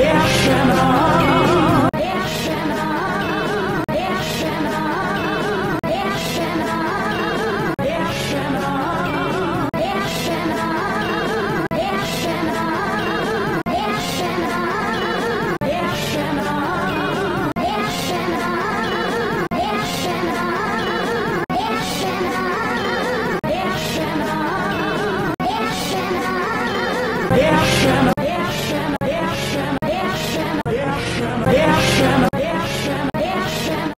Yeah.